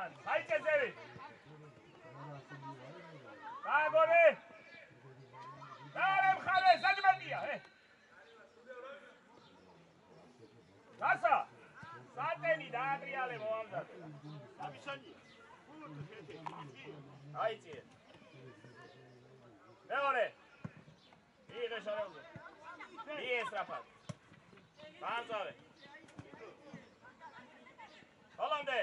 რატო ტენი მან საიტკეცევი გააგორე დარემ ხალე საჯმეტია ე გასა სატენი დაადრიალე მოამზადე სამისონი აიწი მეორე იღე შორეულზე ის რაფად ბანძავე ჰოლანდე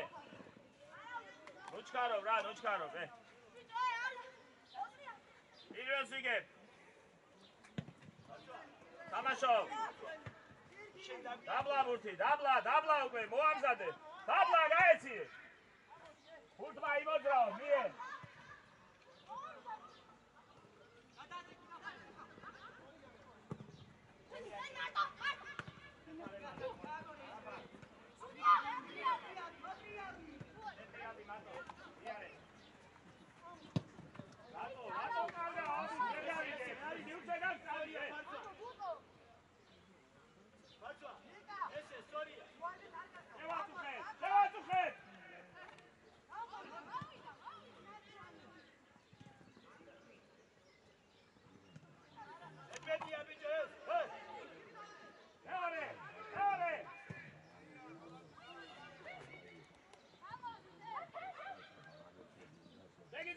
ნუჩკარობ რა ნუჩკარობ ე. პირველს ვიგებ. თამაშო დაბლა ბურთი დაბლა დაბლა უკვე მოამზადე. დაბლა გაეცი. ფუტმა იმოძრაო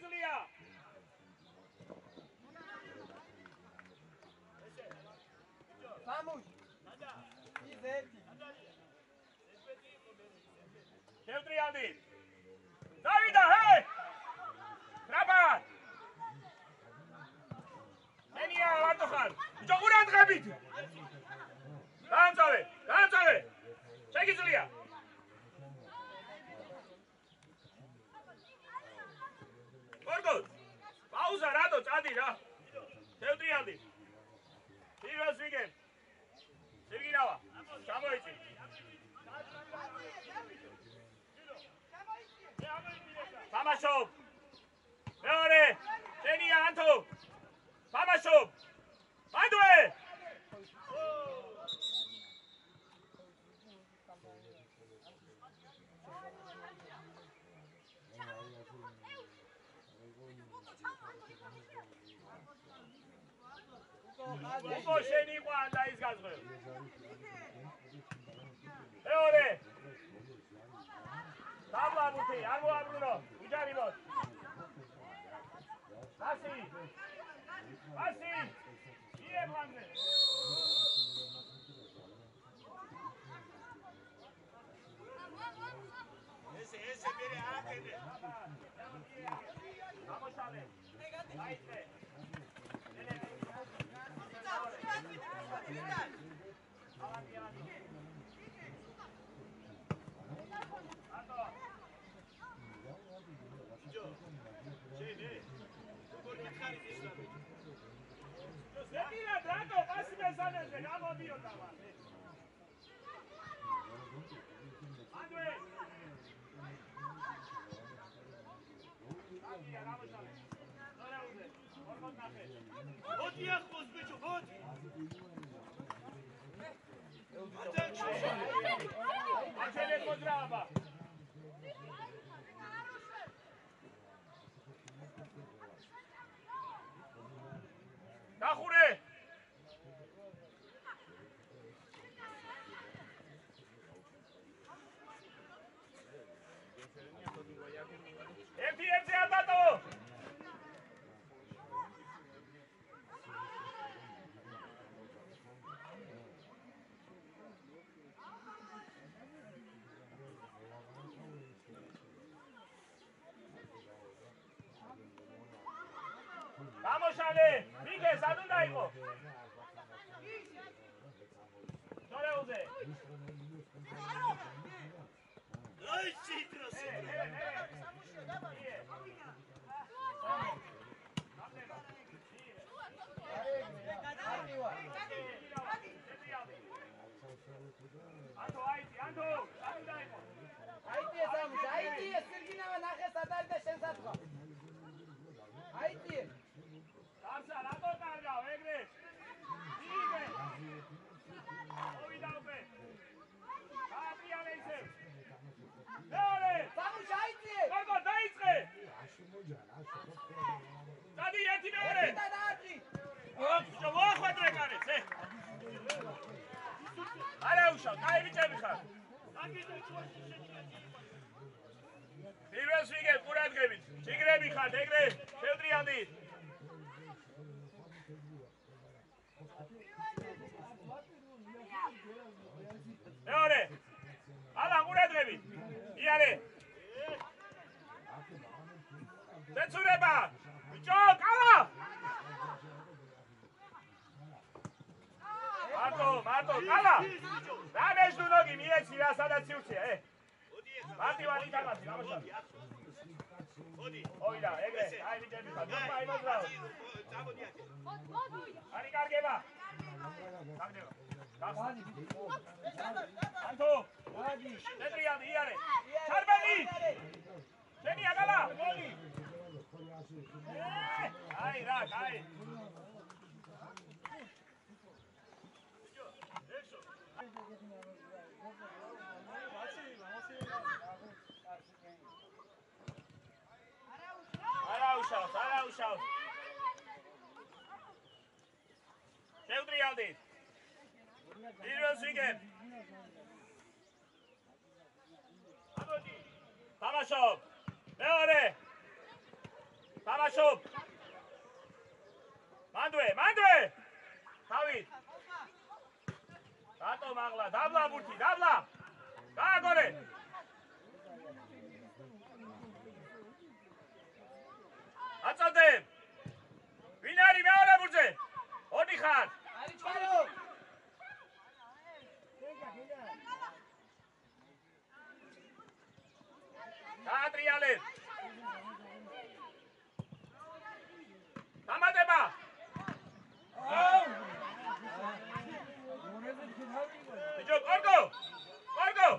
მიე სამუშ ის ერთი შევტრიალდი დავიდა ჰე! ტრაპად ენია ვარტო ხარ ბიჭო ყურან დღებით განწავე განწავე შეგიძლია წადი რა? შევტრიალდი პირველს ვიგებ სირგინავა ჩამოიწი თამაშობ. მეორე შენია ანთო. თამაშობ. ანდვე უკო შენი ყვა და ის გაზღვე მეორე. დაბლა ბუთი არ მოაბრუნო უჯარი მოს ასი. ასი. იებლანზე ესე ესე მერე არაკეთე გამოსალე აიწე პასი მესანეზე გამოდიოდა მან ანდრე მოდი ახლოს ბიჭო მოდი აჩენე მოძრაობა დახურე ერთი ერთი აბატო გამოშალე მიგე სად უნდა იყო შორეულზე აი ციტროს ანდო აიწი ანდო სად უნდა იყო აიტი სამუშ აიტი სირგინავა ნახე სად არის და შენ სათქვა აიტი დარსა რატო კარგავ ეგრე იგე მოვიდა უკვე უშავ, კაი ბიჭები ხარ. ვიგებ ყურადღებით. ჯიგრები ხართ, ეგრე შევდრიალდით. მეორე. ალა ყურადღებით. იარე. დეცურება. ბიჭო, კალა. მარტო, მარტო, კალა. რა მეშდუნოგი მიეცი რა სადაც სიუცია, ე. მარტივანი თამაში, გამოსა. მოდი. ოიდა, ეგრე, აი ბიჭები ხარ, დობა იმოძრაო. წამოდი აქ. არი კარგება. კარგება. გადი ანთო, გადი დეტრიალდი, იარე. ჩარბელი. შენი აკალა, მოდი. აი რა, აი. არა არა უშავს. შევდრიალდით. პირველს ვიგებ. ამოდი. თამაშობ. მეორე. თამაშობ. მანდვე, მანდვე. თავით. რატო მაღლა? დაბლა ბურთი, დაბლა. გააგორე. აწოდე. ვინ არის მეორე ბურთზე? ორი ხარ. არი ჩარო გაატრიალე. დამატება. ბიჭო, კორგო. კორგო.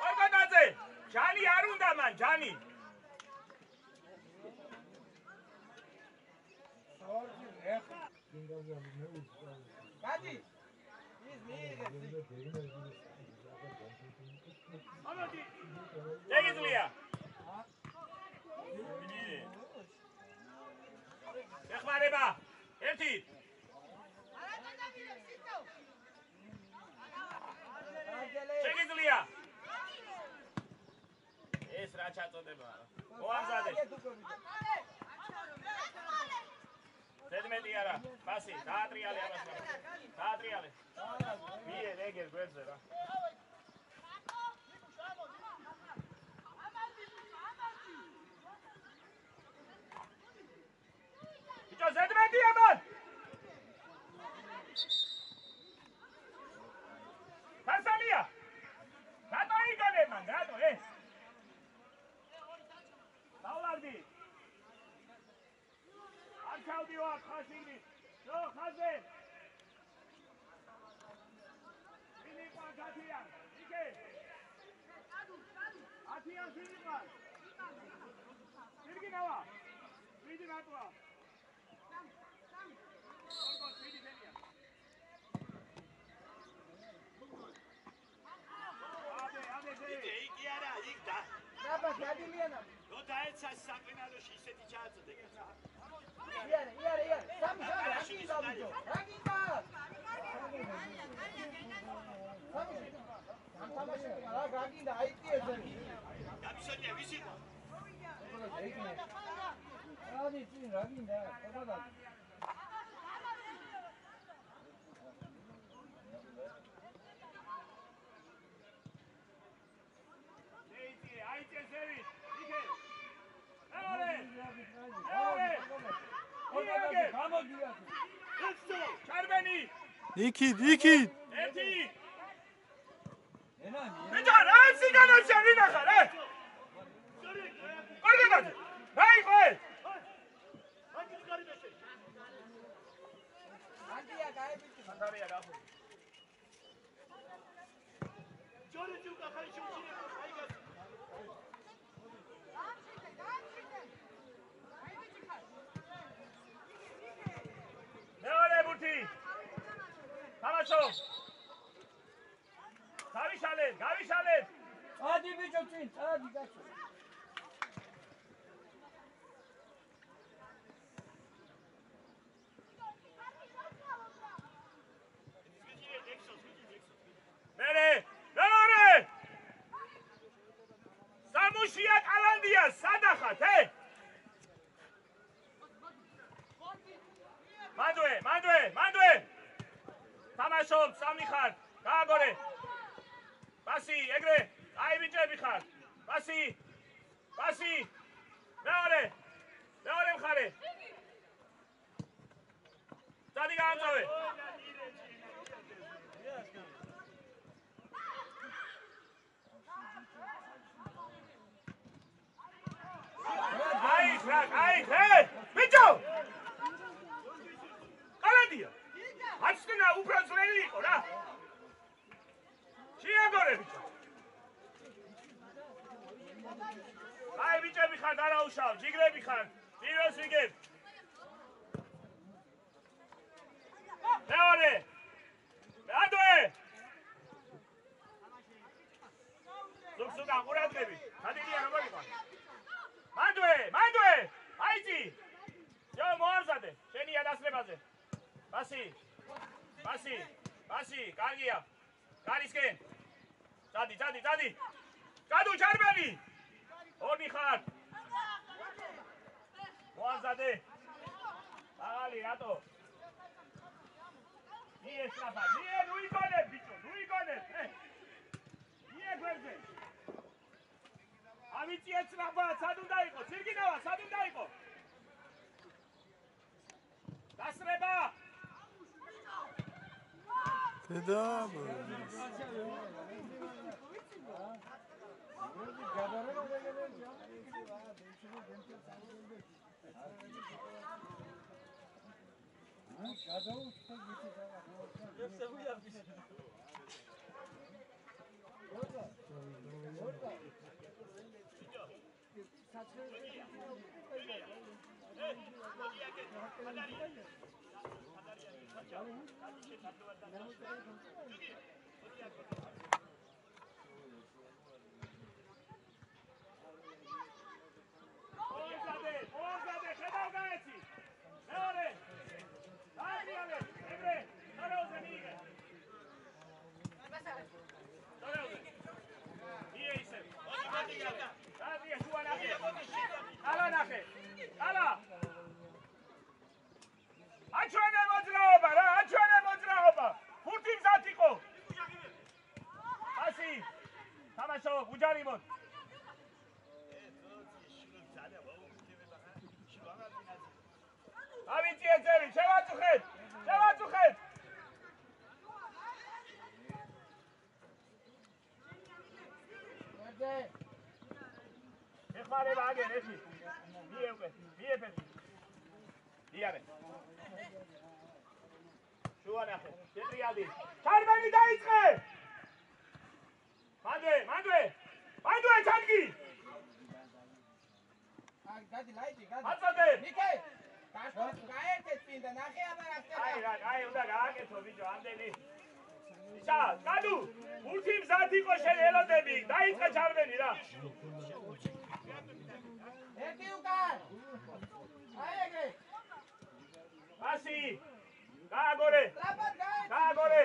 კორგო დაძე. ჯანი არ უნდა მან, ჯანი. გადი ის მიიღებს ამადი შეგიძლია ეხმარება ერთი შეგიძლია ეს რა ჩაწოდებაა ოამზადე 11 არა. პასი, დაატრიალე ამას. დაატრიალე. მიე რეგერ გვერდზე რა. ბიჭო ზედმეტი ამან. ფასალია. რატო იგონე მან, რატო ეს? არ ჩავდიო აქ ხაშინი. ნო ხაზე. ვინი ყვა გათიან? იკე. ათიან ვინი ყვა? ვინი გავა? ვინი რატოა? ორგო ვინი დენია? აბე, აბე, იდე ზე. იგი არა, იქ და. დაბა გადილია რო დაეცა საყინალოში ისეთი ჩააწოდე. იარე იარე იარე სამი სამი აგინდა ბიჭო აგინდა სამი ამ თამაში რა გაგინდა აიწიე ზენი გამისონია ვისი ყვა? ადი წინ რა გინდა ყოდა შეიძლება აიწე ზევი. იკე. მეორე. მეორე. იგე. გამოდია ეცო! ჩარბენი. იქით, იქით. ერთი. ენანი ბიჭო, რა სიგანოშა ვინახარ, ე? ჯორი! ორგანოზე. რა იყო ეს? აგი გარი მეშე. აგია გაებიჭი ხარია გახო. ჯორი ჯუკა ხარი შუჩინე აიგა. მეორე ბურთი. თამაშო. გავიშალეთ, გავიშალეთ. წადი ბიჭო წინ, წადი გასო. მერე, მეორე! სამუშია კალანდია, სადახათ, ე? მადვე, მადვე, მადვე! თამაშობ, სამი ხარ, გააგორე. პასი, ეგრე! აი ბიჭები ხარ. პასი. პასი. მეორე. მეორე მხარე. დადი გაამწოვე. აი, რა, აი, ჰე! ბიჭო! კალანდია. აცნა უფრო ძველი იყო რა. შეაგორე ბიჭო. აი ხარ დარაუშავ, ჯიგრები ხარ. პირველს ვიგებ. მეორე. მანდვე. ზუგზუგა ყურადღები. გადილია როგორ იყო? მანდვე, მანდვე. აიძი. ჯო მოარზადე. შენია დასლებაზე. პასი. პასი. პასი, კარგია. კარისკენ. დადი, დადი, დადი. გადუ ჩარბელი. ორი ხარ. მოარზადე. აღალი რატო? მიე სწრაფა, მიე ნუ იგონე ბიჭო, ნუ იგონე. მიე გვერდზე. ამიცი ეცრაფა, სად უნდა იყო? სირგინავა, სად უნდა იყო? დასრება. დედა Şada uçta gitti. Yoksa bu yapmış. Orada. Orada. Saçları. თამაშო, უჯარი მოდ. ავიცი ეძები, შევაწუხეთ! შევაწუხეთ! გვერდზე. ეხმარება აგენ ეხი. მიე უკვე, მიე ფეხი. იარე. შუა ნახე, შეტრიადი. ჩარბენი დაიწყე! მანდვე, მანდვე! მანდვე ჩანგი! აი, გადი, ლაიდი, გადი. აწოდე! ნიკე! გაერთეთ წინ და ნახე აბა რა ხდება. აი რა, აი უნდა გააკეთო ბიჭო, ამდენი. ისა, კადუ! ურთი მზად იყო შენ ელოდები, დაიწყე ჩარბენი რა. ერთი უკან. აი ეგრე. ასი! გააგორე! ტრაპად გაერთეთ. გააგორე!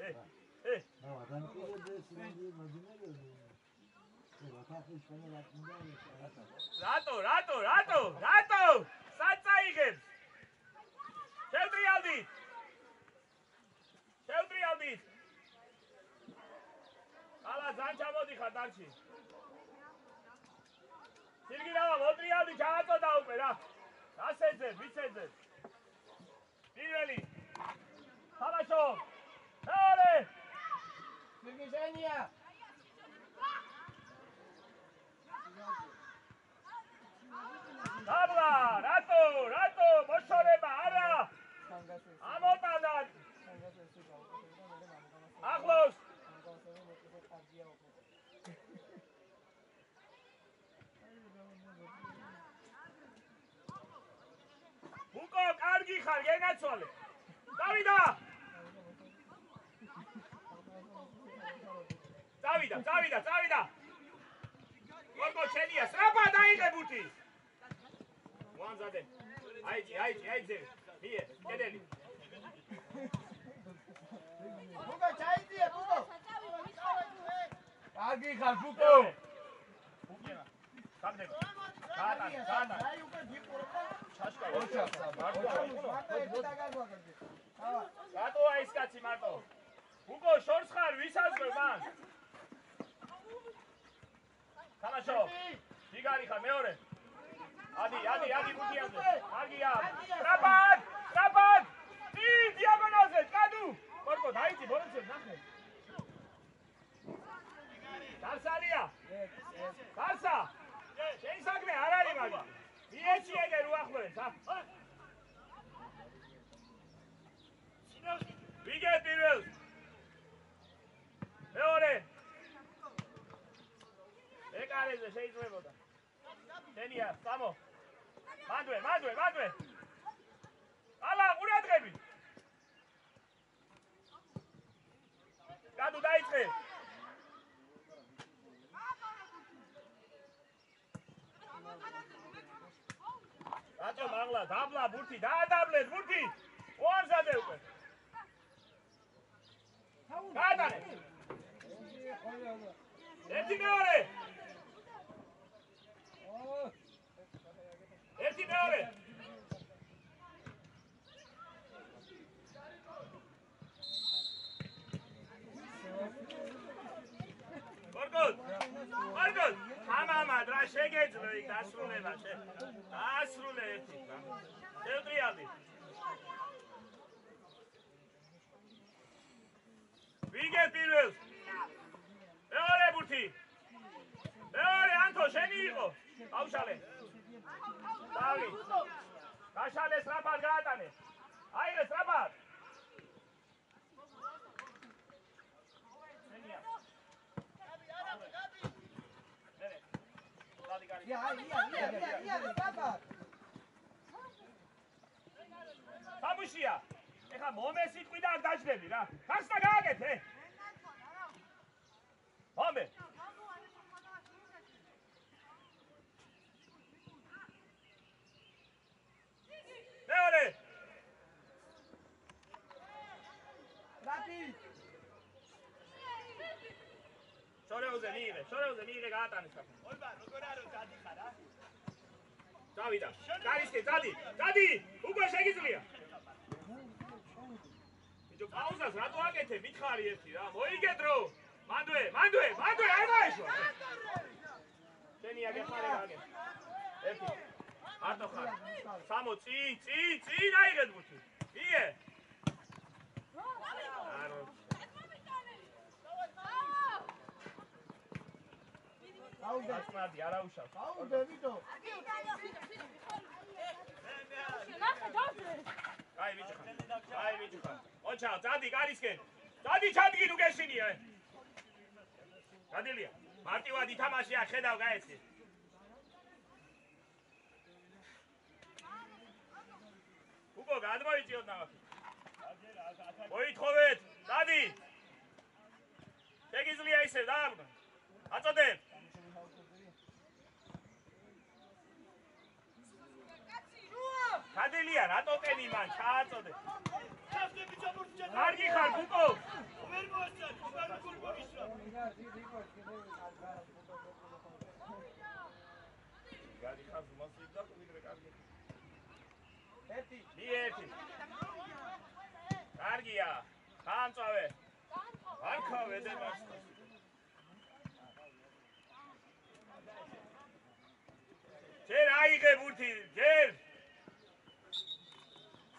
ბუკო! ე, ე, რატო, რატო, რატო, რატო? სად წაიღებს? შევტრიალდი. შევტრიალდი. ალა ძალიან ჩამოდიხარ დარჩი. სირგინავა მოტრიალდი ჩააწოდა უკვე რა. ასეძე, ვიცეძე. პირველი. თამაშო. მეორე. სირგი შენია. დაბლა, რატო, რატო, მოშორება, არა. ამოტანად. ახლოს. ბუკო, კარგი ხარ, გენაცვალე. დავიდა. წავიდა, წავიდა, წავიდა. გორგო შენია, სწრაფა დაიღე ბუთი. მოანზადე. აიჭი, აიჭი, აიჭი. მიე, კედელი. ბუკო ჩაიწიე ბუკო კარგი ხარ ბუკო ბუკენა. გამდები. გაატან, გაატან. აი უკვე გიყურებდა ჩაშკა. ოჩა მარტო ერთი დაგარგვაგები ავა რატოა ის კაცი მარტო? ბუკო შორს ხარ, ვისაზრე მან? თამაშო. დიგარი ხარ მეორე. ადი, ადი, ადი ბუთიაზე. კარგია. ტრაპად! ტრაპად! დი დიაგონალზე, კადუ! გორგო, დაიწი, ბოლომდე ნახე. დასალია. დასა. შენ საქმე არ არის მაგ. მიეჩი ეგე რო ახლოეს, ა? ვიგე პირველ. მეორე. ეკარეზე შეიძლებოდა. დენია, სამო. მანდვე, მანდვე, მანდვე. ალა, ყურადღები. გადუ დაიწყე. რატო მაღლა, დაბლა ბურთი, დაადაბლეთ ბურთი. ოამზადე უკვე. გაატანე. ერთი მეორე. ერთი მეორე. გორგოს. გორგოს. ამამად რა შეგეძლო იქ დასრულება შე. დასრულე ერთი. შევტრიალდი. ვიგე პირველს. მეორე ბურთი. მეორე ანთო შენი იყო. აუშალე. დავი. გაშალე სრაფად გაატანე. აიღე სრაფად. შენია. ნერე. დადი გარი. ია ია ია ია ბაბა სამუშია. ეხა მომე სიტყვი და არ დაждები რა. ხასნა გააკეთე. მომე. მეორე. რატი შორეუზე მიიღე, შორეუზე მიიღე გაატანე საფი. ოლბა როგორ არო დადი ხარ ა დავიდა. კარისკე, დადი, დადი. უკვე შეგიძლია. ბიჭო, პაუზას რატო აკეთე? მითხარი ერთი რა. მოიგე დრო. მანდვე, მანდვე, მანდვე, არ დაეშვა. შენია გეხარე გაგე. ერთი. არტო ხარ. სამო წი, წი, წი დაიღე ბუთი. იე. არო. აუდე ასმადი არა უშავს. აუდე ვიდო აი ბიჭო ხარ. აი ბიჭო ხარ. ოჩა, დადი კარისკენ. დადი ჩადგი ნუ გეშინია. გადილია. მარტივად ითამაშია, ხედავ გაეცი. უკო გადმოიწიოთ ნახე. მოითხოვეთ, დადი. შეგიძლია ისე დააბნა. აწოდებ. გადილია, რატო ყენი მან ჩააწოდე. კარგი ხარ, ბუკო. ვერ მოასწარ უბრალოდ გული მოგიშვა გადი ხარ, მას იქდა ვიდრე კარგი. ერთი მიერთი. კარგია. ხამწავე. არქა ვედემას. ჯერ აიღე ბურთი, ჯერ.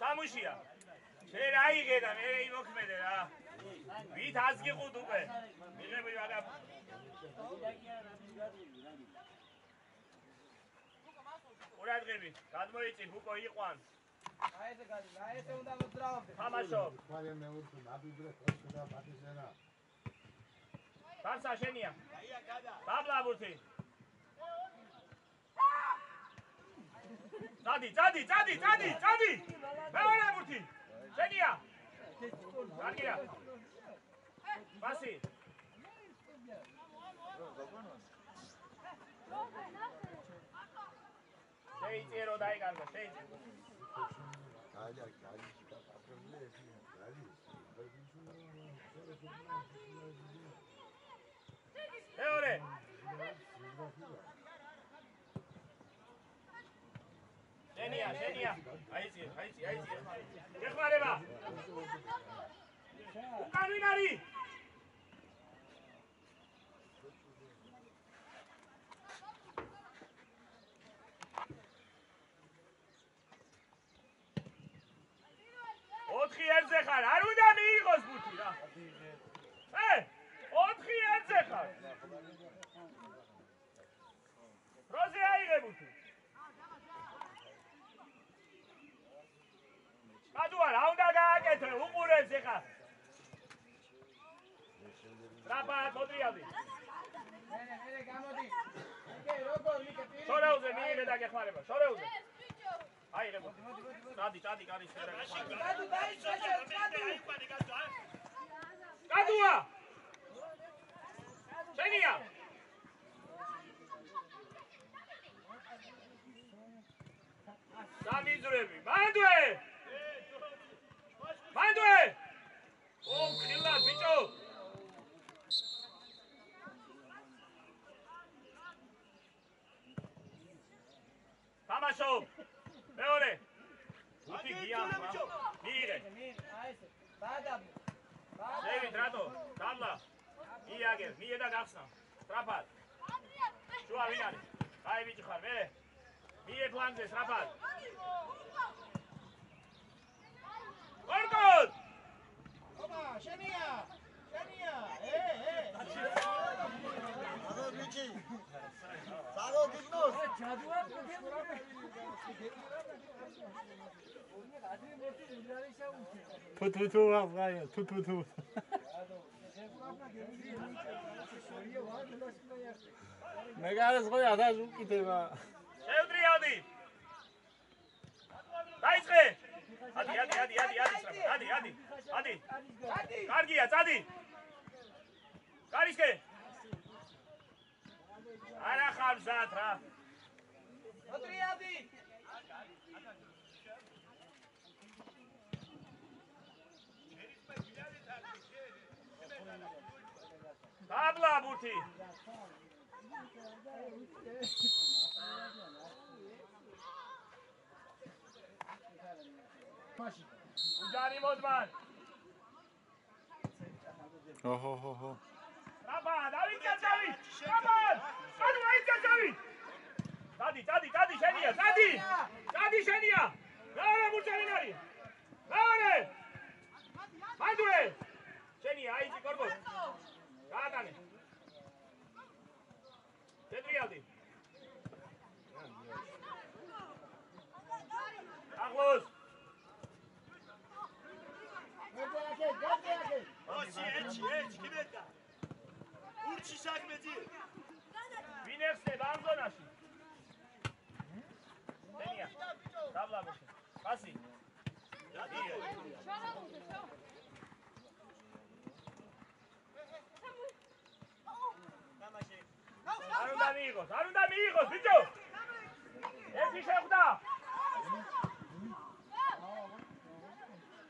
სამუშია. ჯერ აიღე და მე იმოქმედე რა. ვით აზგიყუდ უკვე. მიღები რა ყურადღები, გადმოიწი ბუკო იყვან. აი ესე გადი აი ესე უნდა მოძრაობდე თამაშო. Vale, me gusta, la vibra, la patisena. განსა შენია. აია გადა დაბლა წადი, წადი, წადი, წადი, წადი. მეორე ბურთი. შენია. კარგია. პასი. შეიწიე რომ დაიკარგო, შეიწიე. გაია, გაია, პატრონი ერთი გაია. მეორე. შენია, შენია. აიწიე, აიწიე, აიწიე. ეხმარება. უკან ვინ არის? ოთხი ერთზე ხარ, არ უნდა მიიღოს ბუთი რა. ე, ოთხი ერთზე ხარ. როზე აიღე ბუთი. კადუა რა უნდა გააკეთე, უყურებს ეხა. ტრაპად მოტრიალდი. მერე მერე გამოდი იკე როგორ იკე პირი შორეუზე მიიღე და გეხმარება, შორეუზე. აიღე ბუთი. წადი, წადი, კარი შერა. კადუ დაიწყე კადუ კადუა! შენია! სამიძრები, მანდვე! მანდვე! ო, ხილად, ბიჭო! თამაშო! მეორე! უთი გიან, მიიღე! აი ეს ბადაბი შევით რატო? დამლა. იაგე, მიე და გახსნა. სტრაფად. შუა ვინ არის? აი ბიჭი ხარ, მე. მიე ფლანგზე სტრაფად. ორკოდ! ოპა შენია შენია ე ე აბა ბიჭი. საგო გიგნოს. თუ თუ თუ აფღაია თუ თუ თუ მე გარეს ხო ადას უკიდება შევდრიალდი. დაიწყე. ადი, ადი, ადი, ადი, ადი, ადი, ადი. ადი. კარგია, წადი. კარისკე. არა ხარ მზად რა. მოტრიალდი დაბლა ბუთი. მაშინ. უჯარი მოძმან. ოჰოჰოჰო. აბა, დავიკა დავით. აბა! ანუ აიძა დავით. დადი, დადი, დადი შენია, დადი. დადი შენია. რავა მურჩალინარი. რავანე. მანდურე. შენია, აიძი კორბო. გაატანე. ზედრიალდი. ახლოს. ეჩი ეჩი კიბედა ურჩი საქმეძი ვინ ეხსნება ამ ზონაში? დენია. დაბლა ბუში. პასი. არ უნდა მიიღოს, არ უნდა მიიღოს, ბიჭო. ერთი შეხვდა.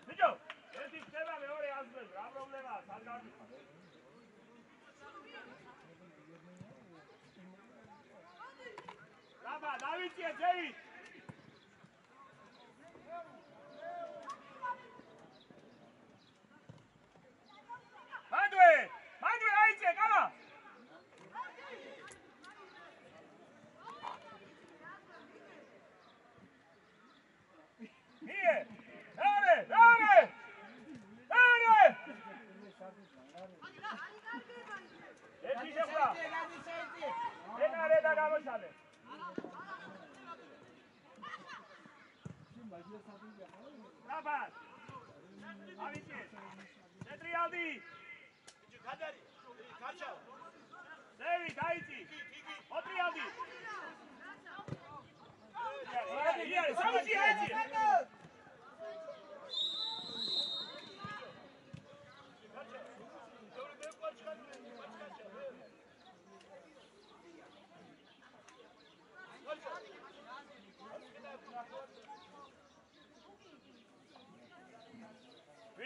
ბიჭო, ერთი ხდება მეორე აზრებს, რა პრობლემაა, თან გამიხარ. რაბა, დავიწიე ძევით. მანდვე, მანდვე აიწე, კალა. მიე, დარე, დარე. დარე. ერთი შეხვდა. გადი საიტი ენარე და გამოჩალე. რაბა. ავიწე. დეტრიალდი. გადარი გაჩა დევი, დაიწი. ოტრიალდი. იარე, იარე, სამი აიწი.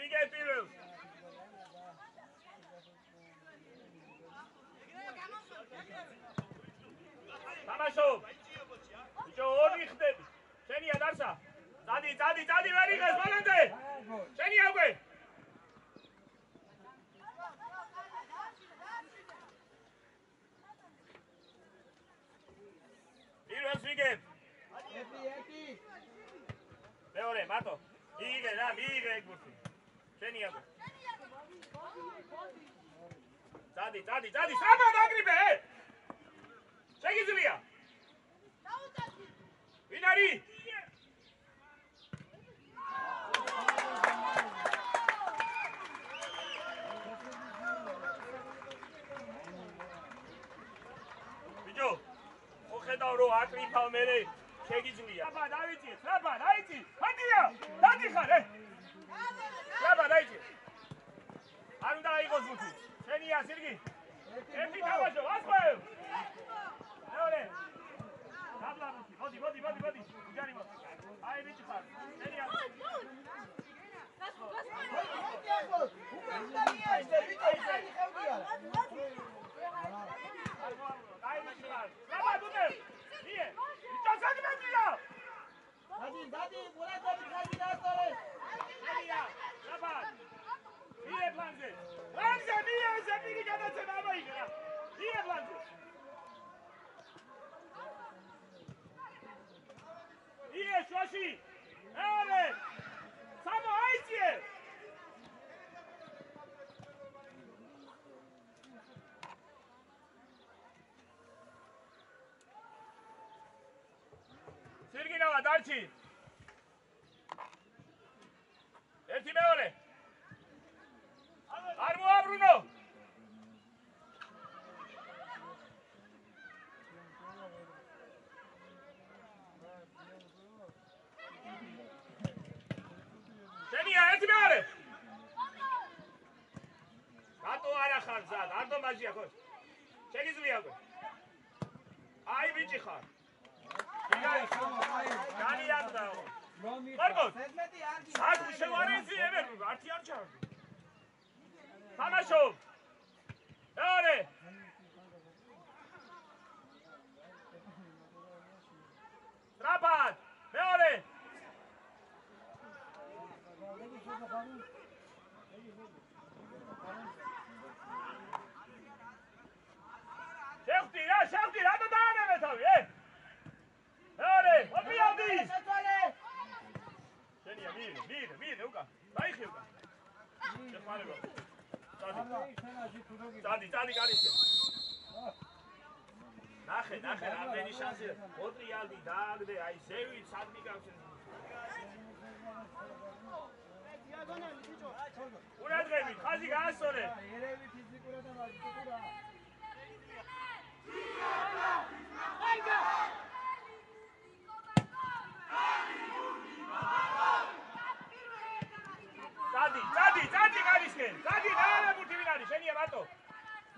ვიგებ პირველს. თამაშობ. ბიჭო ორი ხდები. შენია დარსა. წადი, წადი, წადი ვერ იღეს ბოლომდე. შენია უკვე. პირველს ვიგებ. ერთი ერთი მეორე მარტო. მიიღე რა, მიიღე ეგ ბურთი. შენია უკვე. წადი, წადი, წადი, სრაბა დაგრიბე. შეგიძლია. ვინ არის? ბიჭო, მოხედავ რომ აკრიფავ მე შეგიძლია. აბა დაიჭი, აბა დაიჭი. ხანდია, დაგიხარ, ე. აბა დაიჭი. არ უნდა აიღოს ბუთი. შენია სირგი. ერთი თამაშო, ასწავლ. მეორე. დაბლა ბუთი. მოდი, მოდი, მოდი, მოდი. ჯარი მოდი. აი ბიჭი ხარ. შენია. ერთი ახო უკვე უდანია ესე ვიტა ისე ხევდია აი ბიჭი ხარ. აბა დუდე. ие. ბიჭო საგმენია. დადი დადი მურატები ხადი დაასწორე შენია. აბა. ირლანდზე. ლანზე მია ეს ეპირი გადაცემა ამაიღე. ირლანდზე. ие შუაში. ერე. სამო აიციე. სირგინავა დარჩი. ერთი მეორე ხარ ზად? არ დომაჟია ხო? შეგიძლია უკვე. აი ბიჭი ხარ. განიანდაო. მარკო, სეგმენტი არ გი საქმე შევარენზი ემერ, ართი არ ჩავდი. თამაშობ. მეორე. ტრაპად. მეორე. შევხვდი რა, შევხვდი, რატო დაანებე თავი, ე? მეორე, ოპიადის. შეწვალე შენია, მიიღე, უკან. დაიხე უკან. შეხმარება. წადი. წადი, წადი კარიშე. ნახე, ნახე, რამდენი შანსია. ოტრიალდი დააგდე, აი ზევი სადმი გავშენ. ყურადღები, ხაზი გაასწორე. ერევი ფიზიკურად და მაგისტურა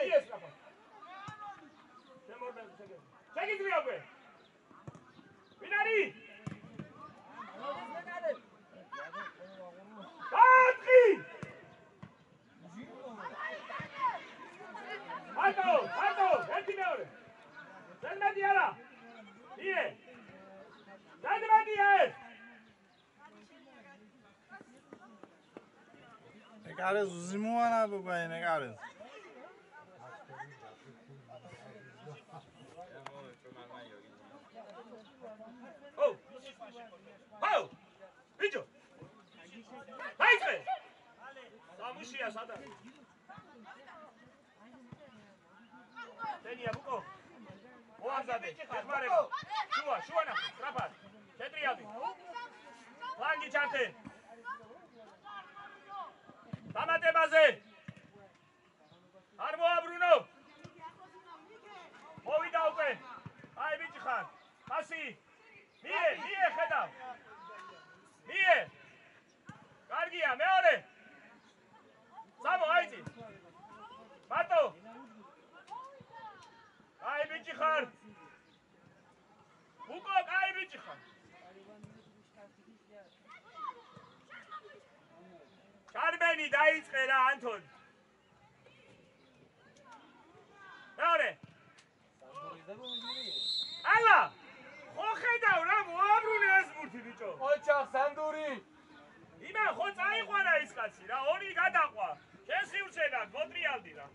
შეგიძლია ეს რაფა შემორბებს შეგიძლია შეგიძლია უკვე? ვინ არის? დაატყი ატო ატო ერთი მეორე. ზედმეტი არა? იე ზედმეტია ეს. ეკარეს ზიმუანა ბუბა ეკარეს. ო ბიჭო დაიწყე სამუშია სადა შენია ბუკო მოამზადე ეხმარება შუა შუა ნახე სტრაფად შეტრიალდი ფლანგი ჩართე დამატებაზე არ მოაბრუნო მოვიდა უკვე აი ბიჭი ხარ პასი მიე მიე ხედავ მიე კარგია მეორე სამო აიძი მარტო ხარ უკო აი ბიჭი ხარ კარბენი დაიწყე რა ანტონ მეორე. ალა! ხო ხედავ რა მოაბრუნე ეს ბურთი ბიჭო? ოჩახ სანდური! იმა ხო წაიყვანა ის კაცი რა ორი გადაყვა. შენ სივრცენა გოტრიალდი რა.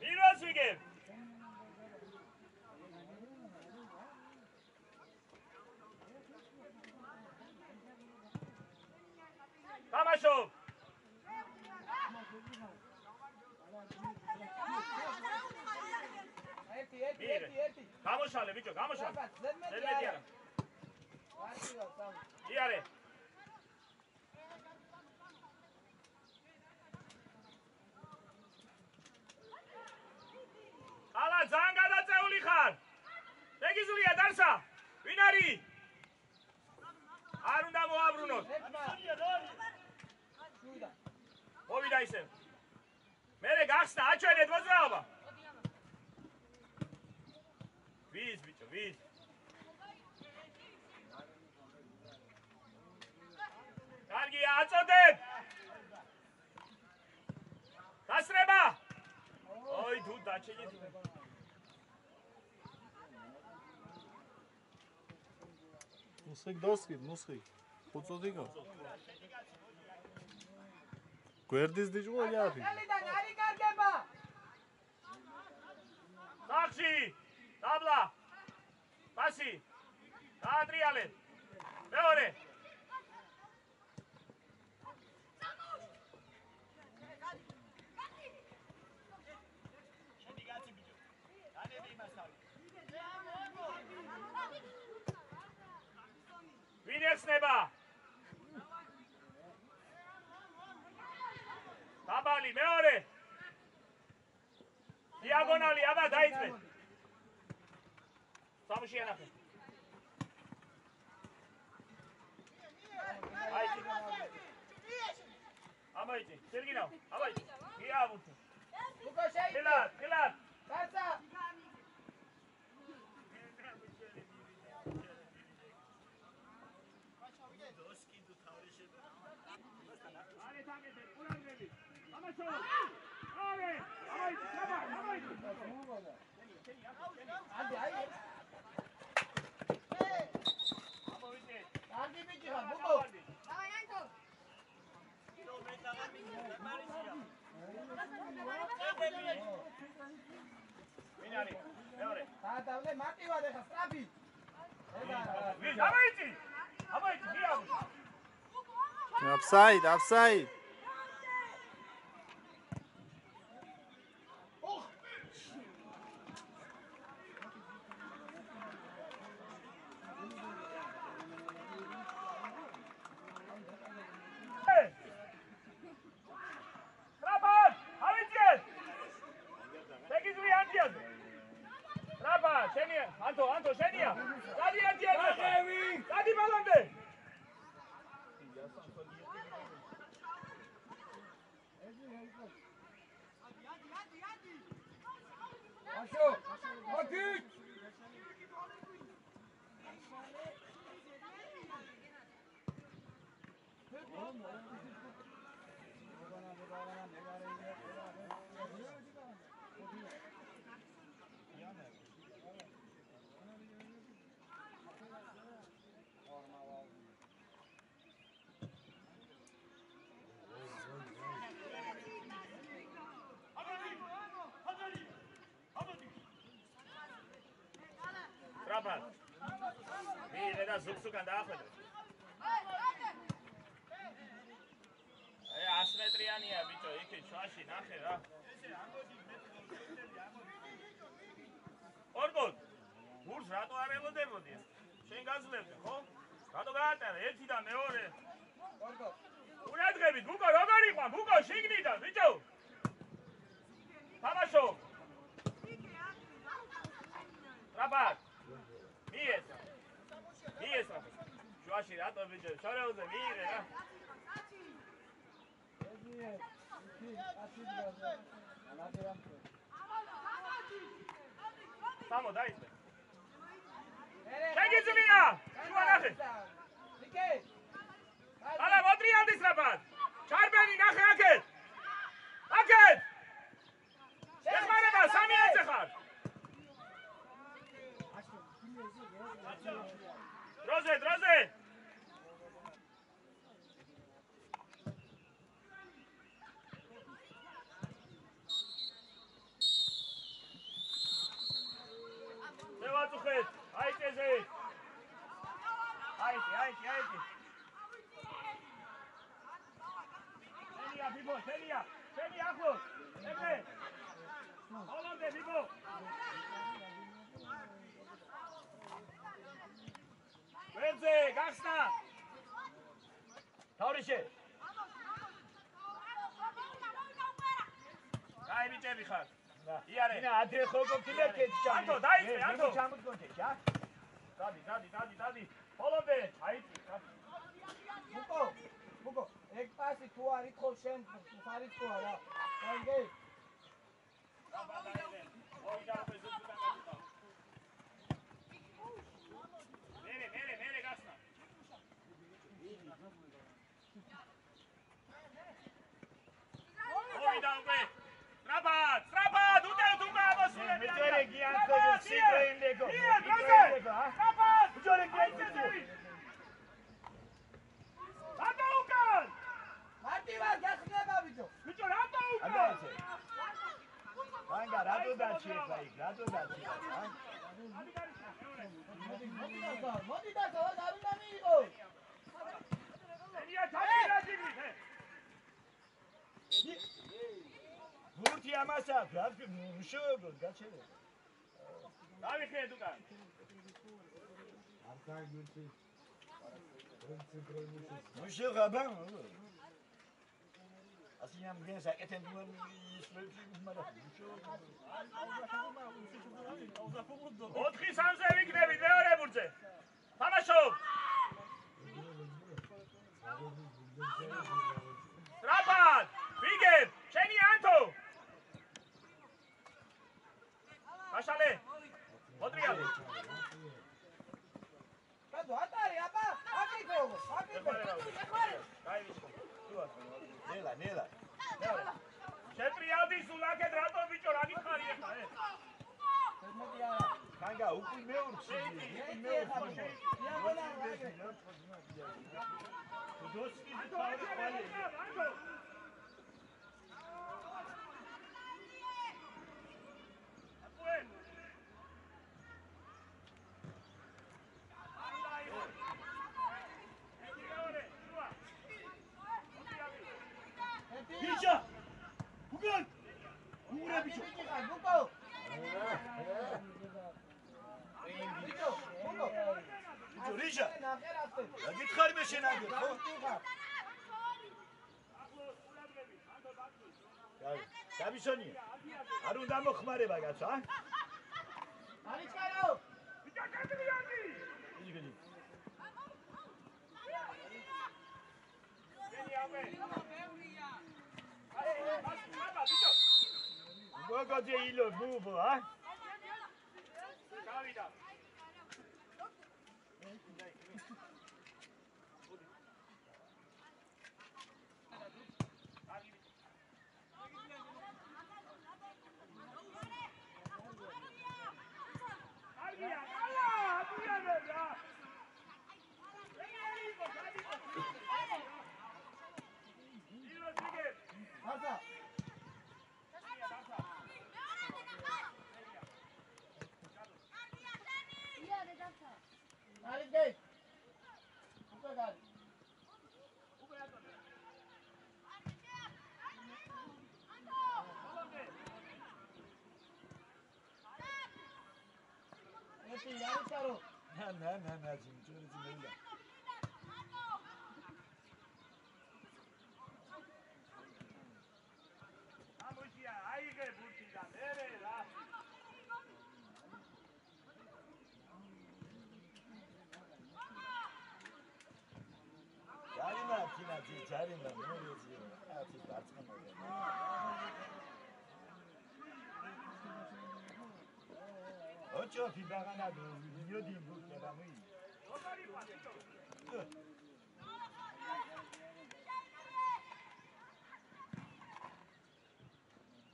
მიროს ვიგებ თამაშო ერთი ერთი ერთი ერთი. გამოშალე ბიჭო გამოშალე ზედმეტი არა. არა მარტივად სამ იარე ალა ძალიან გადაწეული ხარ. შეგიძლია დარსა. ვინ არის არ უნდა მოაბრუნოთ. ეხმა შუიდა მოვიდა ისე მერე გახსნა აჩვენეთ მოძრაობა ვის ბიჭო ვის კარგია აწოდებ დასრება ოი თუ დაჩენით Нусхик доски, нусхик. ხუწოდიგო. გვერდის დიჯუა იაფი. ხელიდან არ იკარგება სახში დაბლა პასი დაატრიალე მეორე. ვინ ეხსნება დაბალი მეორე. დიაგონალი აბა დაიწყე. სამში ანახე აიჭი ამაიჭი სერგინავ ამაიჭი. გიაბუთი უკო შეიძლება ხილად ხილად Upside, upside. მიერე და ზუგს უკან დაახვედრე. აი 100 მეტრიანია ბიჭო, იქი ჩვაში ნახე რა. რატო არ ელოდებოდი? შენ გაძლევდი, ხო? რატო გაატარა ერთი და მეორე? გორგო უნადგებით, გუკო, როგორ იყო? გუკო, შიგნიდან, ბიჭო. თამაშო. რაბათ. რა. შუაში რატო ბიჭო, შორეულზე მიიღე რა. ეძიე იქი ათი დღეზე ანაგერამ სამო დაიწე. შეგიძლია. შუა ნახე. ნიკე ალა მოტრიალდის რაბათ. ჩარბენი ნახე აქეთ. აქეთ. ეხმარება სამი ეცე ხარ. დროზე, დროზე. შევაწუხეთ. აიწეზე. აიწე, აიწე, აიწე. შენია ბიბო, შენია. შენი ახლოს. ეგრე. ჰოლანდე ბიბო. ვერძე, გახსნა. თავრიშე. კაი ბიჭები ხარ. იარე. ინა ადრე ხო გქონდა კეთჭა. ანტო, დაიწე, ანტო. ჩამოდგონდე, ჯა. დადი, დადი, დადი, დადი. ჰოლანდე, აიწე. მუკო მუკო ეგ პასი თუ არ იქო შენ სარიცხოა რა დაიგე მერე, მერე, მერე გასნა. მოვიდა უკვე. ტრაბად, ტრაბად, უდევ თუ გამოსულები. მეჯერე გიანცო სიტროინდეკო. ია, დროზე. ტრაბად. უჯორე გიანცო. რატო უკან? მარტი ვარ გახდება ბიჭო ბიჭო, რატო უკან? აგაცე. ვანგა რადო დაჩი ხა იქ, რადო დაჩი. ა? მოდი და მოდი და გავიდა მიიღო ელია, თავი რაჯიბი. ბურთი რა მშობო, გაჩერე. დავიხიეთ უკან. მუშო ხაბა. ასი ამ გენს აკეთენ დუან ისლები უმარა. ოთხი სამზე ვიქნებით მეორე ბურთზე. თამაშო. ტრაპად. ვიგებ. შენი ანტო. გაშალე. მოტრიალე. კადო ატარი აბა აკეთო ნელა, ნელა. შეტრიალდი სულაკეთ რატო ბიჭო რა გიხარი ახლა ე? მოდი არა ხანგა უკულ მეურცი. ერთი ეხა ბიჭო დიაგონა ვაგე დოსკი ანტო, ანტო, ანტო. აკუე. ერთი მეორე, შუა. ერთი ბიჭა. უკან. ურა ბიჭო ბიჭო. ხარ მუკო ბიჭო მუკო ბიჭო რიჟა. ნახე რატო რა გითხარი მე შენ აგერ, ხო? ხარ დაბისონია. არ უნდა მოხმარება კაცო, ა? არიჩკარო ბიჭო, კატრიალდი. იგი გიდი. შენი ამე. აი, აბა, ბიჭო. მოგოძე ილო ბუბო, ა? გავიდა. મારી ગઈ ઉપર ગાડી ના ના ના ના ચિંચોરી નહીં 마찬가지예요. 어쩌 비바가 나도 여디 물대방의 끝.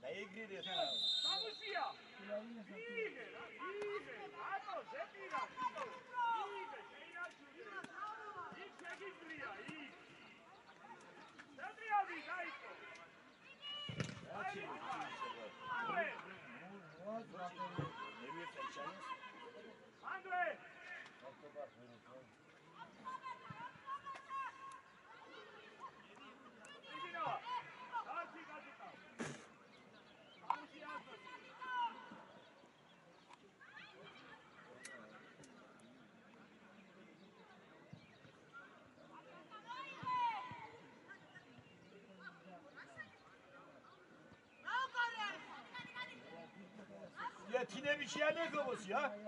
Aí, grita, Samucia! Ih, ih, mato, zé, tira! Vai, vai, vai. Evet yine bir şey ne kafası ya?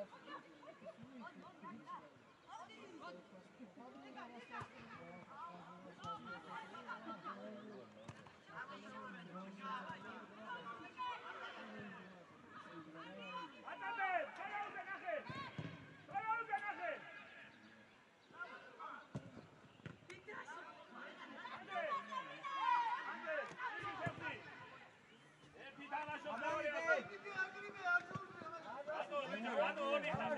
ბიჭო ატო ორი ხარ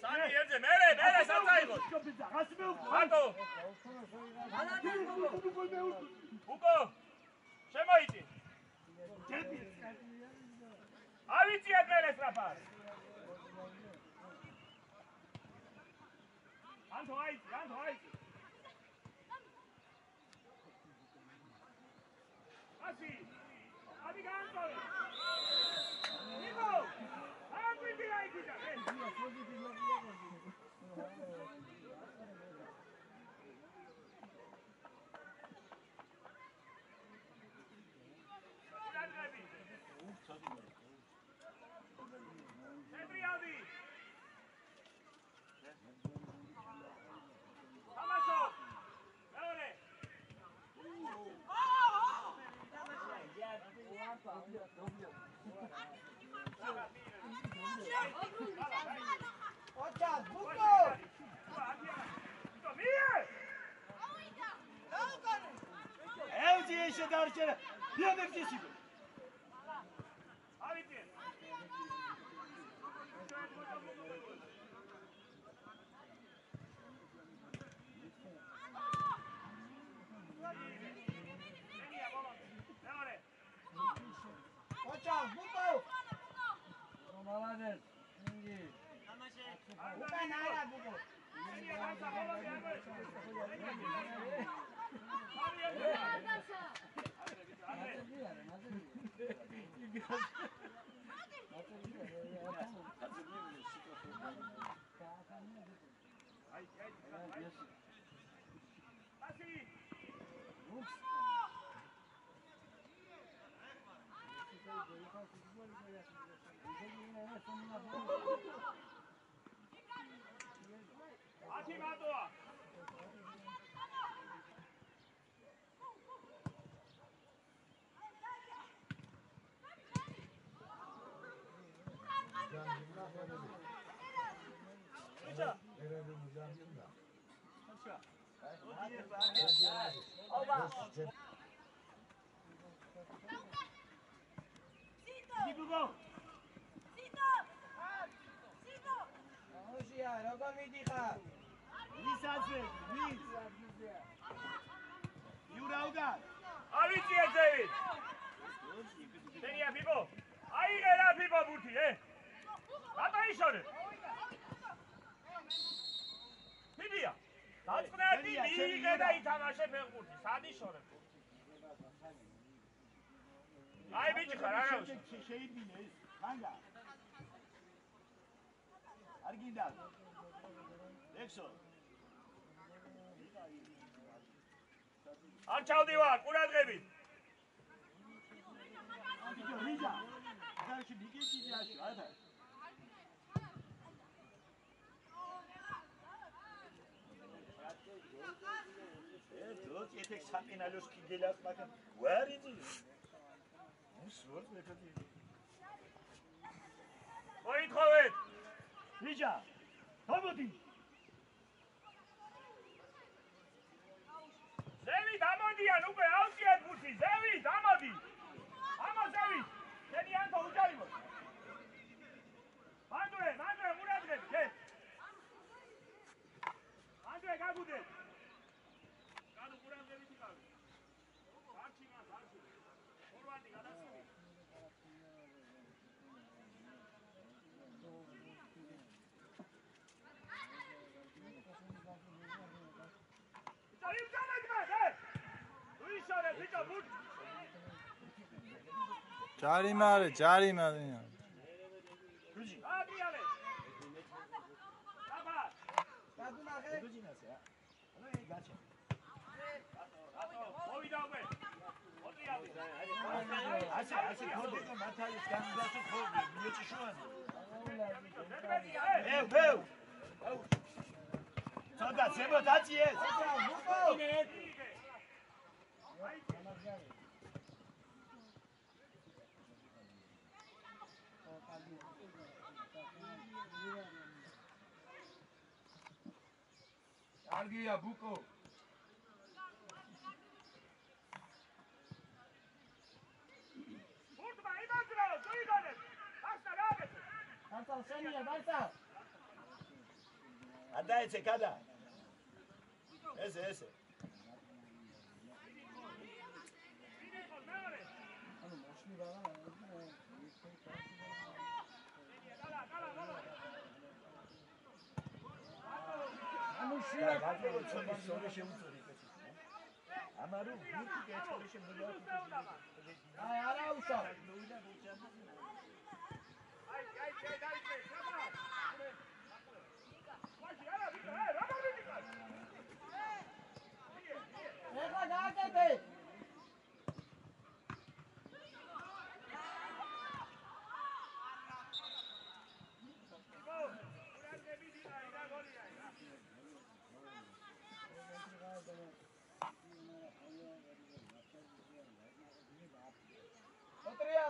სამი ერთზე მერე მერე საწაიღო ატო უკო შემოიწი ავიწია ტრენეს რაფარ ანთო აიწი ანთო აიწი Ocha, buco. Tomie. Eldi eşe darçere. Bir adam geçiyor. Maladır. Şimdi. Bu ben hala bu bu. Arkadaşlar. Nasıl bir yer? Nasıl bir yer? Keep it going. ოშია როგორ მიდიხარ? ვისაზე ვის იურაუგა ავიწი ეძევი შენია ბიბო აიღე რა ბიბო ბურთი ე. რატო იშორე? ბიბია დაწყნადი მიიღე და ითამაშე ფეხბურთი. სად იშორე? აი ბიჭი ხარ არა შე- შეიდინე ეს. ხანგა. არ გინდა. ლექსო. არ ჩავდივარ ყურადღებით რიჟა. ხარში მიგეჭი ჯაშო, არა. ე დოც ეთექ საპინალოს კიდელას მაგან ვარიძი. უსვორ მეთოდი. მოითხოვეთ რიჟა. გამოდი. ამოდიან უკვე ავწიეთ ბუთი ზევით ამოდი ამო ზევით. შენი ანთო უჯარიმო. მანდრე მანდრე ყურადღებით ჯე მანდრე გაგუდე. კანუ ყურადღებით იყავი არჩი მას არჩი ფორვარდი გადასული hiç abur! ჯარიმა არის, ჯარიმა არის. Hadi yani! Kapat! გადუ ნახე გუჯინასა. ანუ ე გაჩა. მოვიდავე. მოდი ავი. ასე ასე ქოდიკო მათალის განძასო ხოდი მიეჭი შუანი. ე ვეუ. ცოტა ზემო დაწიეს. კარგია ბუკო Vurma, imandro, duydunuz. Hasta rahmet. ანტა შენია ბარსა ადაეცე კადა. ესე ესე. შვიდა გაძლო ცოტა სორი შემოწორი. ამარო ვიკი კეთილი შემოწორი. აი არა უშავ Ay, ay, ay, ay, ay,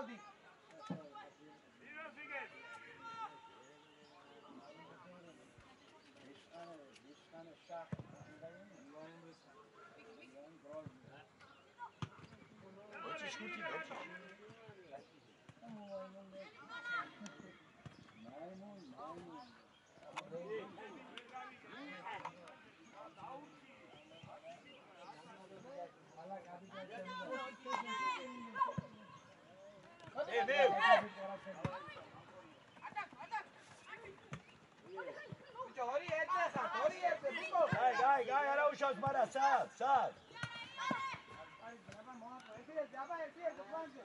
ოტრიალდი ოჩი შუთი ოჩი. ე ვეუ. ბიჭო ორი ერთზე ხარ ორი ერთზე ბუკო გაი გაი გაი არა უშავს მარა სად სად. აი აბა მოაყო ერთი ერთი აბა ერთი ერთი ფლანზე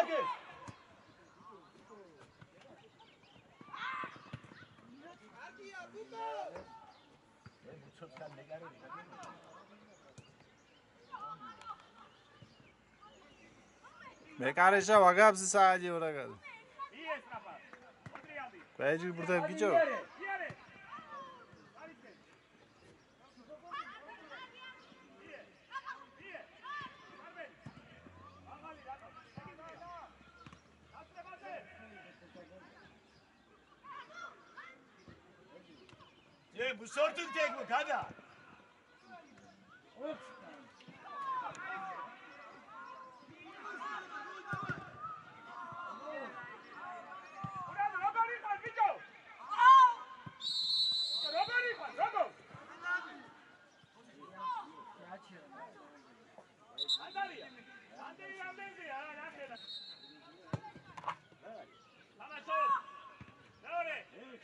ნახე sosyallikleri öyle değil mi? Mekarışa vakabsı sadece bırakalım. İyi esnafa. Burada bir çok. ე მუსორტუ გეგმო გადა. ე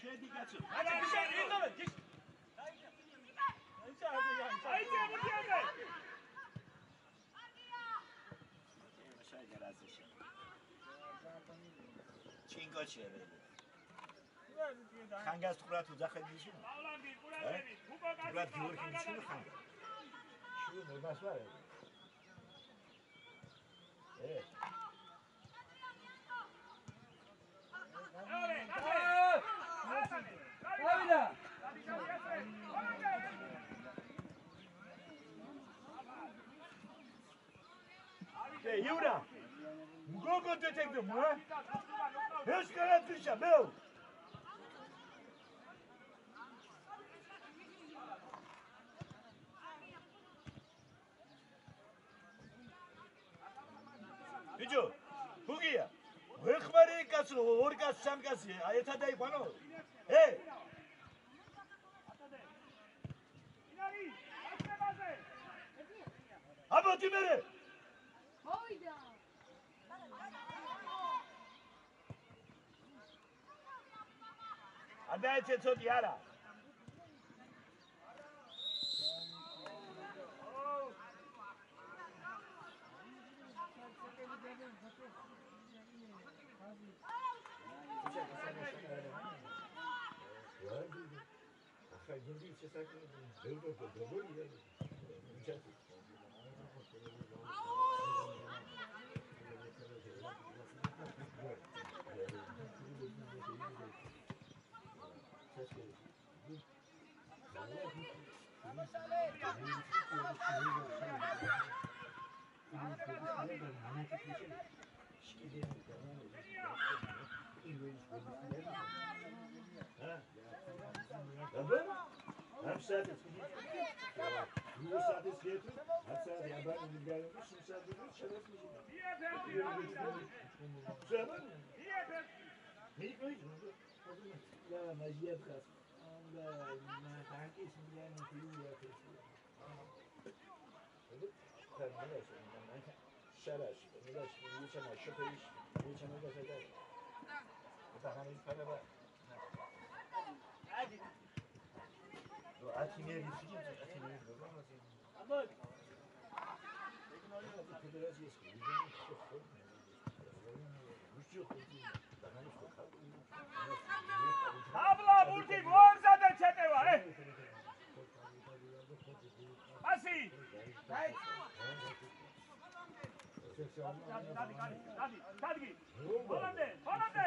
შედი კაცო. აი შენ იდოვე ჯიშ აი ძე მუდიაზე შაი გარაზეში. ჩინგოჩი ებე. ხანგას თქვა თუ ძახებიში. პავლანდი ყურადღები უკო თქვა კაცი გიორგი მიშინ ხანგა. შუ ნებას ვარ. ე, მეორე ნახე დავიდა ე იურა. გოგო დეტექტო მა. ეს კარატიშა მეო. ბიჭო, გუგია. ვეხმარი კაცო, ორი კაცი, სამი კაცი, ერთად დაიყვანო. ე, Отдайте тут Яра. Ах, один часа, другой, другой, участник. Niye ben? Niye ben? لا مزيد خاص لا ما تعكس مليان فيولا سرش میداش یه چند شو پیش یه چند دفعه داد تا همین پله با عادی دو آتی میری چی آتی میری دو ما مسی اما بگن آیا تو کدراز یه سکوی میشه خود میشه خود میشه خود میشه خود میشه خود میشه დადი დადი დადი დადი ჰოლანდე ჰოლანდე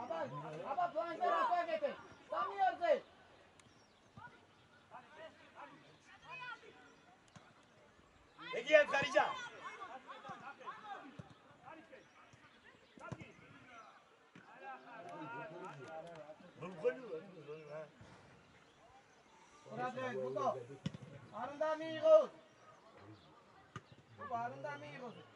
Abang, abang buang saya apa gitu? Kami harus. Lagi yang tadi jah. 아름다움이 이곳 아름다움이 이곳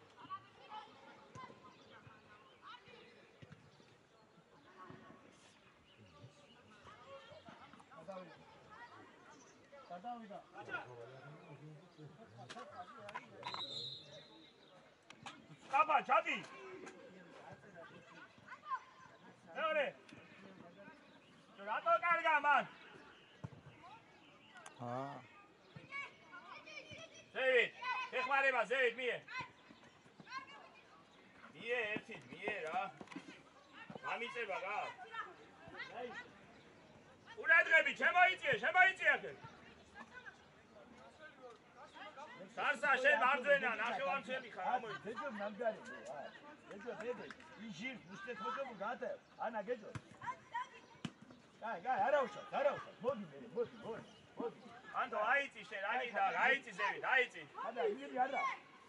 გადავიდა კაბა ჩადი მეორე რატო კარგა მან აა ზევით ეხმარება ზევით მიე მიე ერთით მიე რა გამიწება რა ყურადღები შემოიწიე შემოიწიე აქ სარსა შენ მარჯვენა ნახევარმცველი ხარ აბა გეჯო ნამდარი. გეჯო ბედე. იჟირ მუშტე ხოჯო გადა. ანა გეჯო. გაი გაი არა უშო, არა უშო. მოდი მე, მოდი, მოდი. მოდი. ანტო აიწი შენ ანი და აიწი ზევით აიწი ადა იმერი არა.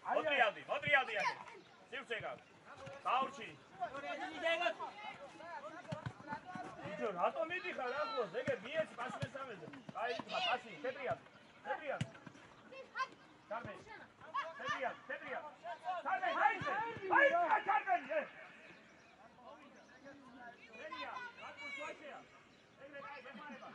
მოტრიალდი მოტრიალდი აქ სივცე გაქვს გაურჩი იჯო რატო მიდიხარ ახლოს ეგე მიეც პასი მესამეზე აი ხა პასი თარმენ თებიან თებიან თარმენ აიზე აიზე თარმენ ელია რაკო შოშია ეგრე კაი გემარება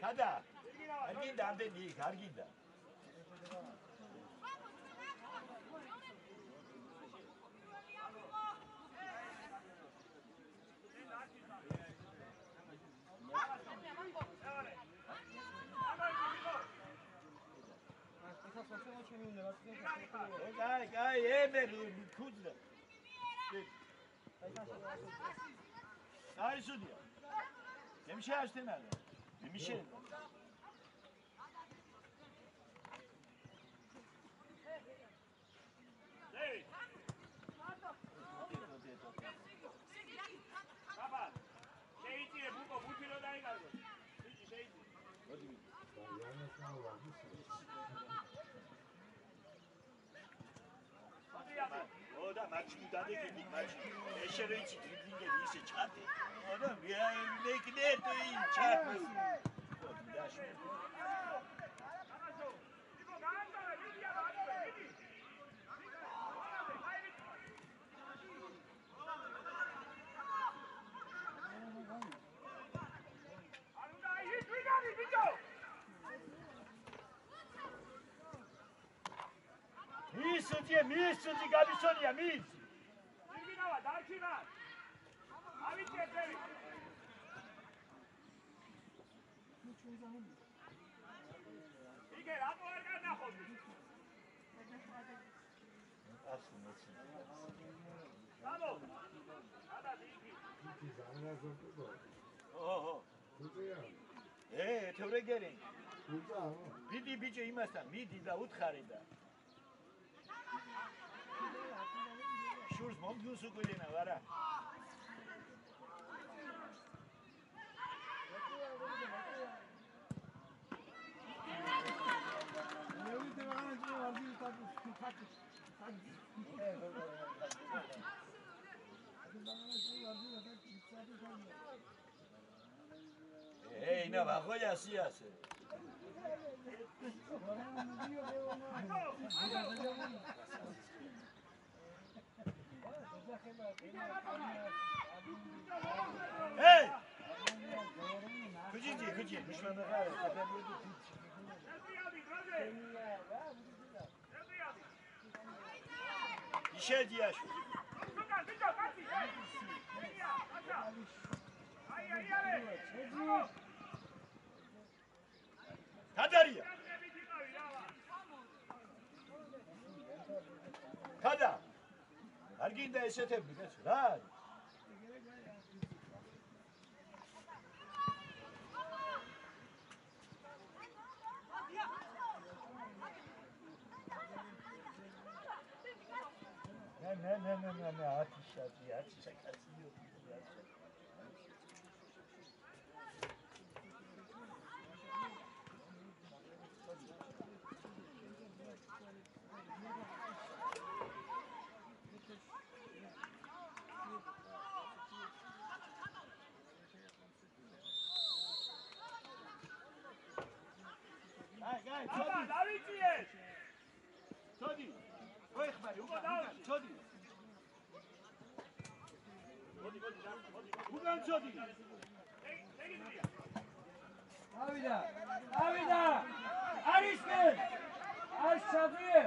გადა არ გინდა ამდენი იქ არ გინდა. კაი, კაი, ემერ ქუძდა. აი სუდია. ემშე აშთენალა. ემშე. დევი აბა შეიძლება ბუკო ბუთი რო დაიგარგო ვიჭი შეიძლება ო და მაჩი დადეკინი მაჩი. ეშე რეჩი დრიბლინგები ისე ჩატე. ო და მე ლეკნე თუ ი ჩატე. ო დაშ. ამასო იკო გაანტარა ვიდი აბა აბა ვიდი არ უნდა ის ვიგარი ბიჭო მისუძე, მისუძი გამისონია, მის. ვიგინავა დარჩინა ავიწე დევი იგე რატო არ განახობი რამო ადა დი ოჰო. ე, თევრეგერი. მიდი ბიჭო იმასთან, მიდი და უთხარი და. Shores mom diyorsa koyduğuna Ey. Hey! Kıcıncı, kıcıncı. Düşmanı var. İşe diyaş. Kadar ya. Kadar. هرگی ده ایسه تبلیغ چرا نه نه نه نه نه آتیش آتیش آتیش آتیش აბა დავიწიე ჩოდი. ოი ხმარი უკო დაუჭი. ჩოდი. უგან ჩოდი ეგეთია ავიდა ავიდა არის მე არის ჩადიე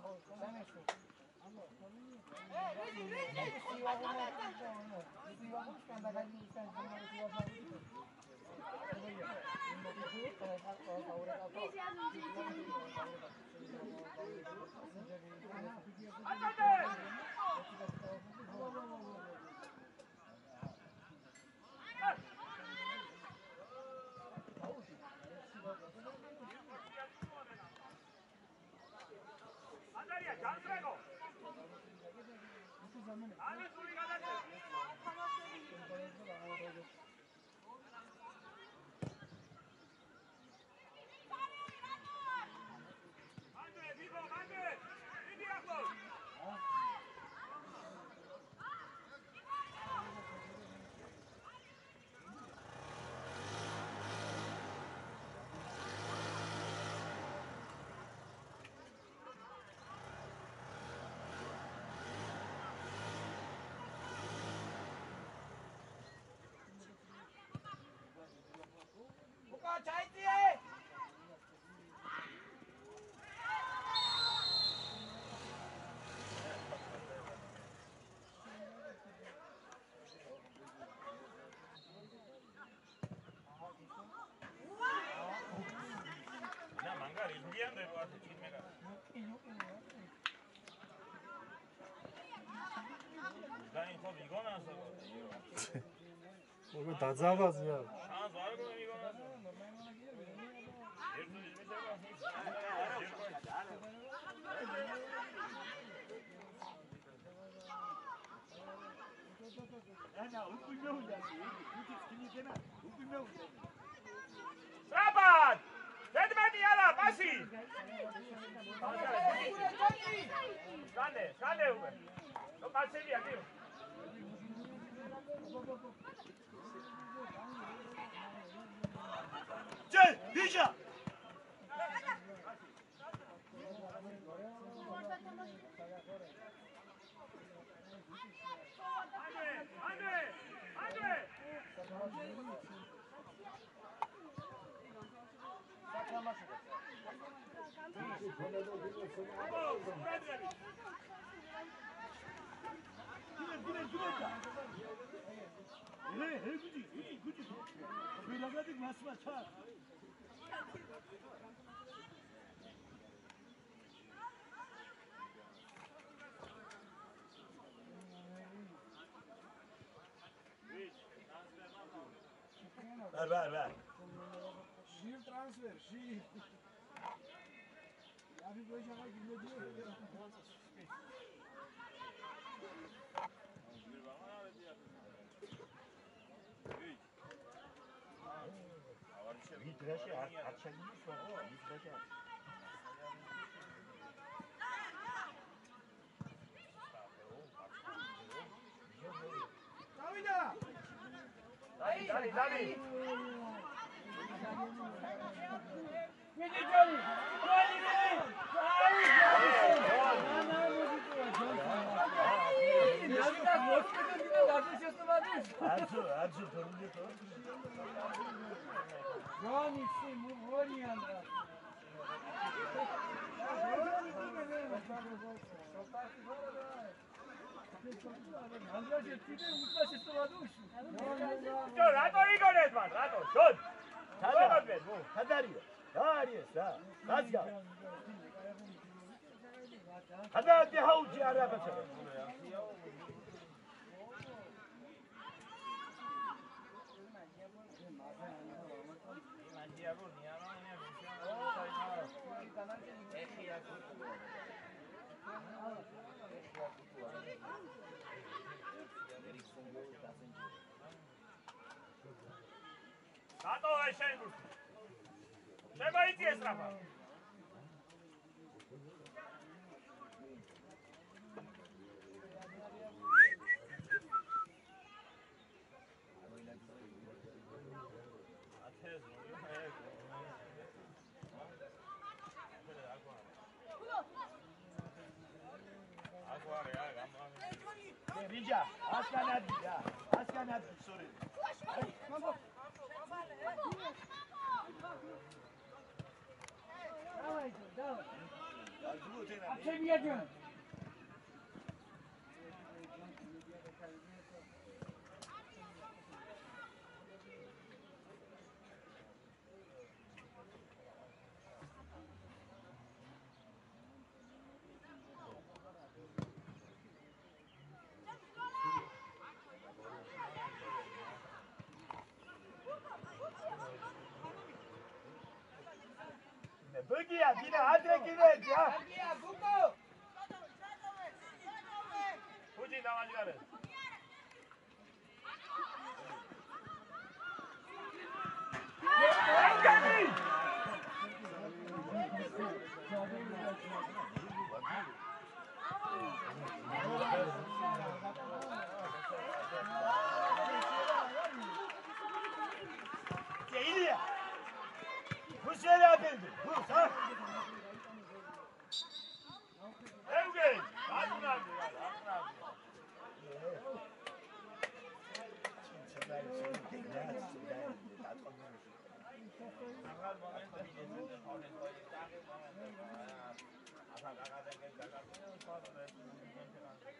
Gracias. ანუ სული გადაწყვეტ. ანდრე, ვიღო, ანდრე. დიდი ახლოს. უკა ჩაიწიე და მანგარი მიგიანდება ასე ჩიმეკა. დაინ ხო მიგონასო. როგორ დაძაბაზია შანს არ ერთო იმედება. ანა უკვე მეუნდები თვითი სკინიკენა უკვე მეუნდები სრაბად! ზედმეტი არა, პასი! სკანე, სკანე უკვე. ნუ პასებია კი. ჯე ბიჟა ანდრე, ანდრე, Hey, hey, good, good, good. We love that mass match. Ver, ver, ver. Şiir transfer, şiir. আমি পয়সা আমার কিনে দিয়ে আচ্ছা ভিতরে আসে Dali, dali, dali. Vini. დადი, დადი, დადი. Arzu, arzu torunlu tor. Johnny, Mugorian. ჯო, რატო იგონეთ მან? რატო? ჯო. Tada, როგორ მო? tadario. Dario, sa. Razga. Tada de hauji arabata. რატო აი შენ გულში? შემოიწიეს რაბა. Rija, Acımı ötene. Acımı ötene. ગયા કીધે આદરે કીધે ગયા ગયા ભૂકો પૂછી નવાજ કરે Yeah, I'm coming!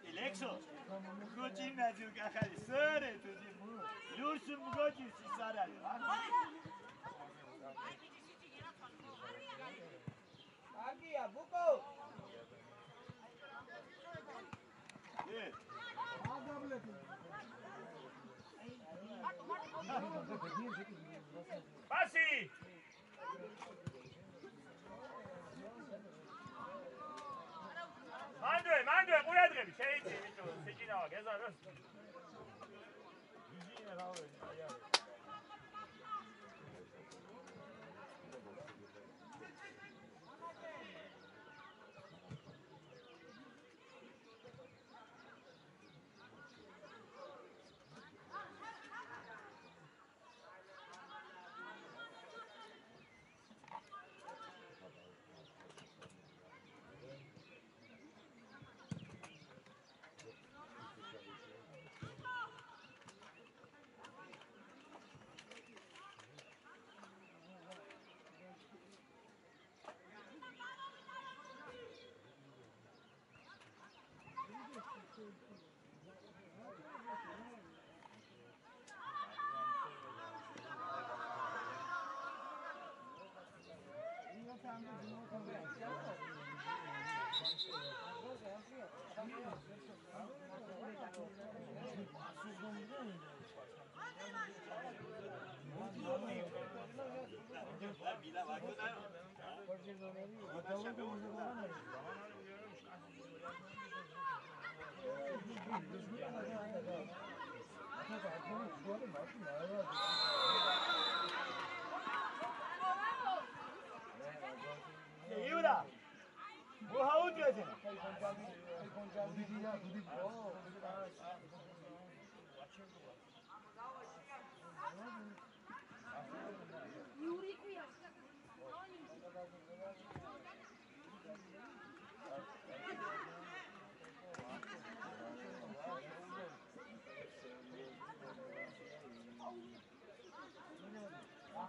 ელექსო გოჯინა ძილ კახალი სერე თუ ძილ ლურსი მგოჯი სისარალი გია ბუკო! აგაბლები პასი მანდვე მანდვე ყურადღები შეიძლება სიჭინა გეზაროს. ვიზინა რავი აი არის სისარალი. კარგია, ბუკო. ე პასი! მანდვე, მანდვე, ყურადღები, შეიძლება ვიტო, სიჭინავა გეზაროს. იურა. მოჰაუდია ძენა. იური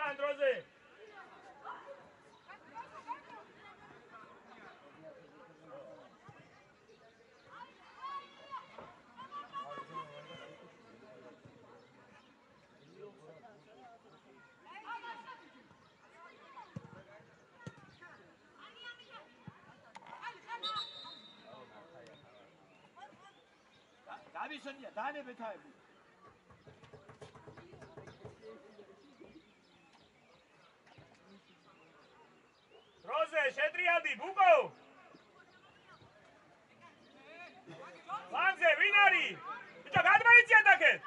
უკან დროზე. გამისონია დანებეთაები. დროზე შეტრიალდი, ბუკო. ლანზე ვინ არის? ბიჭო, გადმოიცი ატაკეთ.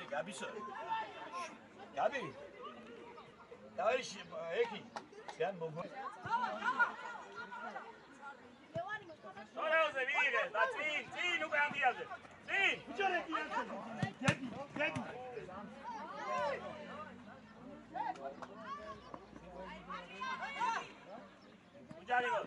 ე გაბისო. გაბი. დაიში ეკი. სიან მოგო. სორეოზე ვიღე, და წინ, წინ უკვე ამდიაზე. წინ. ბიჭო რეკი ახლა. გები, გები. უჯარი მო.